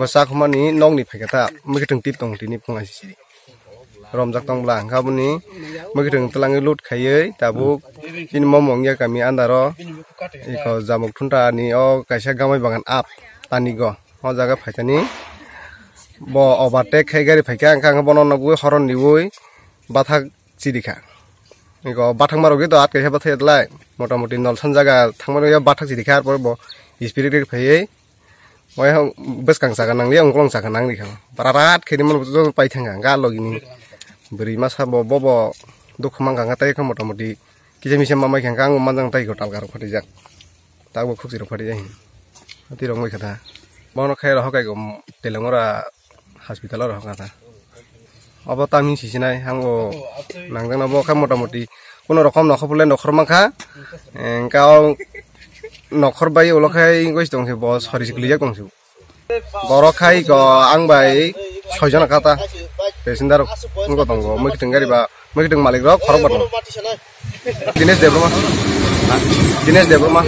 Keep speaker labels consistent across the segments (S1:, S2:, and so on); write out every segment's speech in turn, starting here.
S1: ก็ซักมันนี้น้องนี่ไปกระทะไม่ถึงติดตรงที่นี่พงไอซีรอมจากตองหลังครับวันนี้ไม่ถึงตลังลุดไข่เย้ยแต่บุกกินมอมองเยากมีอันดารออีกเขาจามกทุนรานี่อ๋อไก่ชะกำไม่บังกันอับตานีก็อ๋อจากก็ไปจะนี้ ব অবাটেক হেগারি ফাইকা আংখাং বন নগুই হরন নিবই বাথা চিদিখা ইক বাথাং মারো গিত আট কেহে বাথে এদলাই মোটামুটি নলসন জায়গা থামন ইয়া বাথা চিদিখা আর স্পিরিট ফেয়ে মই বেস কাং সাগা নাং লিয়া অংকলং সাগা নাং রাত খেদি মন পাই থাকা গা লগিনি। বৰী মা চাব বব দুখমান গাঙা তাইক মোটামুটি। কিজে মিছে মামাই খেংকা আং মানজাং তাইক টাল গাৰ ফাটি যাক। তাক খুচিৰ ফাটি যাই তিৰং মই কথা মন খাই ৰহকাই গম তেলেঙৰা গ আং বাই ছয়জন কাতা পেসেঞ্জার মুখ দঙ্গ মৈকিটং গাড়ি বা মৈকিটং মালিক রক খরক বাদ দিনেশ দেবরমা দিনেশ দেবরমা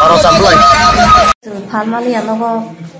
S1: বারো সামলাই
S2: ফার্মালি আনব o jaga na kini kai ma phakata ma kitu jeng la sung gui jeng yang mong ya hospital ma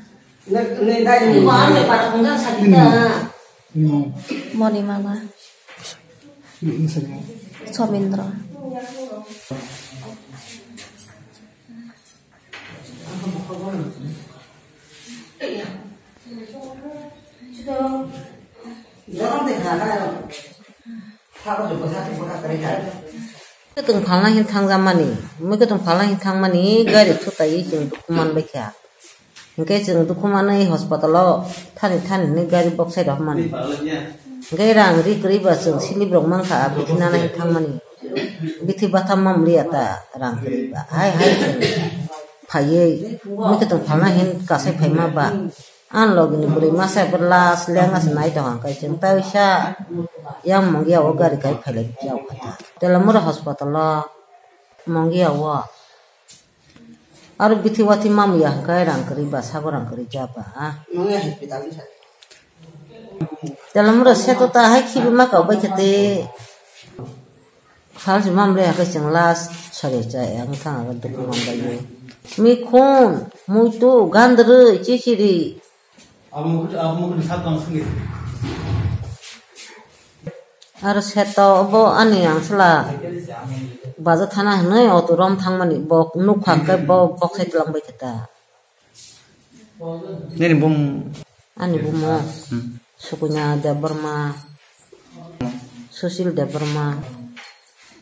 S2: sora. Monimala. Somindra.
S3: Ketung phalang hin thang zamani, moi ketung phalang hin thang mani gari thuta yi jeng dukuman bekya. Hingke jeng dukuman ai hospital lo thani thani ni gari box sai rahman. Hingke rang ri kri ba jeng sili brong mang kha bithina na hin thang mani. Bithi batham mam ri ata rang ba. Hai hai jeng. Phaye moi ketung phalang hin kasai phai ma ba. An log ni buri masa berlas lengas nai to hang kai jeng tau sha yang monggia o gari kai phai jau kata. Dalam mura hospital lo monggia wa. Aru biti wati mam ya kairang kari basa sagorang kari jaba ah. Dalam ras itu tahai kibi maka ubai kete hal si mam leha kesing las sari cai ang kang akan tuku mam bayu. Mi kun mutu gandre
S4: ciciri. Amu amu di langsung sendiri.
S3: Aru seto bo ani yang selah baza thana hne oto rom thangmani bok nu khakka bo bokhe tlang bai
S4: kata neri bum.
S3: Ani bumo hmm. sukunya da susil da berma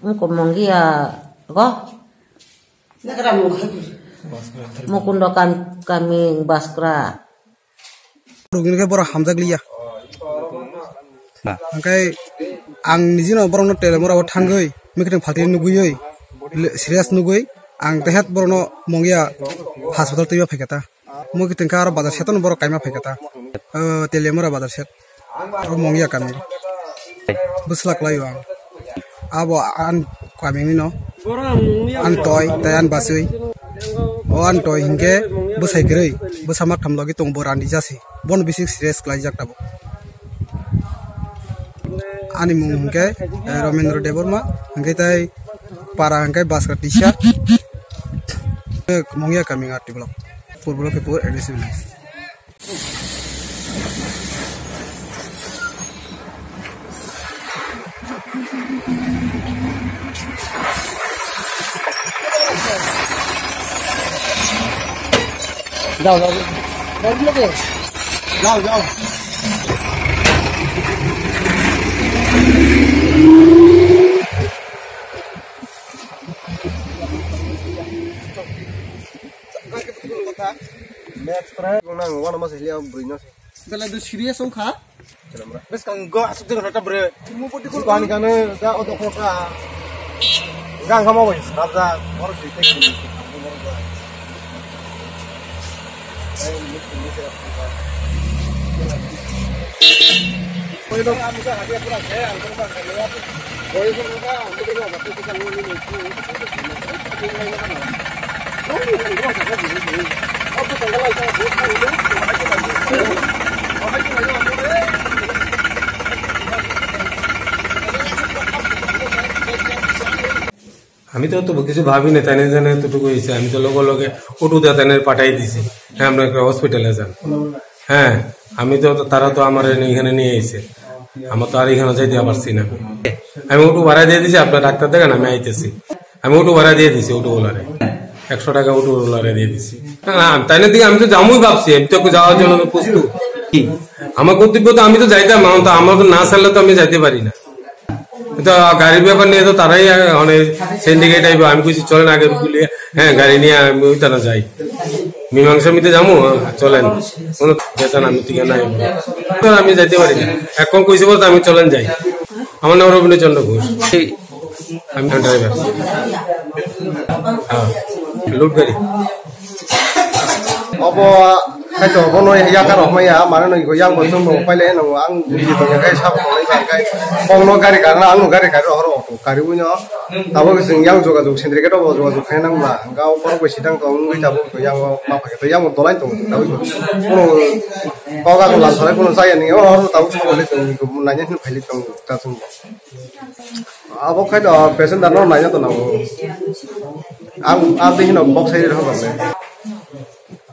S3: ngko ya go. Nakra mo mukundo kan, kami kami baskra.
S5: Rugin ke pora hamzaglia angkai ang nijino pura no wot thangoi. मिखदों फाथै नुगुयै सिरियास नुगुयै आं देहात बरनो मंगिया हस्पिटल तिबा फैकाता मुगितिं कार बाजार सेतन बर कायमा फैकाता तेलेमरा बाजार सेत आं मंगिया कामि बुसलाक लायो आं आबो आं कामिनि न आं तोय तयान बासै ओ आं तोय हिंगे बुसाइग्रै बुसामाक थामलागि तंग बरानि जासै बन बिसि सिरियास क्लाइ जाक्ताबो आनी मूंग हंके रोमेंद्र डेबरमा हंके ताई पारा हंके बास का टीशा मुंगिया ब्लॉक फुल ब्लॉक के जाओ जाओ। जाओ जाओ। Bela du serius om kha? Bes kang go asuk dengan rata bre. Mu poti kul kan kan da odo ko ka. Gang kamu wis raja or di
S6: আমি তো তো কিছু ভাবি না তাই জানে এতটুকু হয়েছে আমি তো লগে লগে ওটু দা পাঠাই দিছি। হ্যাঁ আমরা একটা হসপিটালে যান। হ্যাঁ আমি তো তারা তো আমার এখানে নিয়ে এসে আমার তো আর এখানে যাইতে পারছি না আমি ওটু ভাড়া দিয়ে দিছি, আপনার ডাক্তার দেখেন, আমি আইতেছি। আমি ওটু ভাড়া দিয়ে দিছি ওটু ওলারে একশো টাকা ওটু ওলারে দিয়ে দিছি। তাই না দিকে আমি তো যামই ভাবছি আমি তো যাওয়ার জন্য প্রস্তুত। কি আমার কর্তব্য তো আমি তো যাইতাম, আমার তো আমার তো না ছাড়লে তো আমি যাইতে পারি না। তো গাড়ির ব্যাপার নিয়ে তো তারাই অনেক সিন্ডিকেট আইব। আমি কিছু চলেন আগে হ্যাঁ গাড়ি নিয়ে আমি ওই তারা যাই। মীমাংসা মিতে যাব চলেন। কোনো বেতন আমি ঠিক নাই। আমি যাইতে পারি না। এখন কইছে বলতে আমি চলেন যাই। আমার নাম রবীন্দ্রচন্দ্র ঘোষ। আমি ড্রাইভার হ্যাঁ। লুট গাড়ি
S1: kai to bono ya ka roh maya mane no go yang bo sum bo paile no ang biji to kai sab ko lai ban kai bong no gari ka na ang no gari ka ro ro to gari bu nyo ta bo sing yang jo ga jo sendri ka to bo jo jo kai nang la ga o bo sidang to ngi ta bo to yang ma pa to yang to lai to ta bo ko ko ga ko la sare ko sa ya ni o ro ta bo ko le to ko na ni phaili to ta sum abo kai to patient da no na nya to na ang ang te hino box sai ro ba le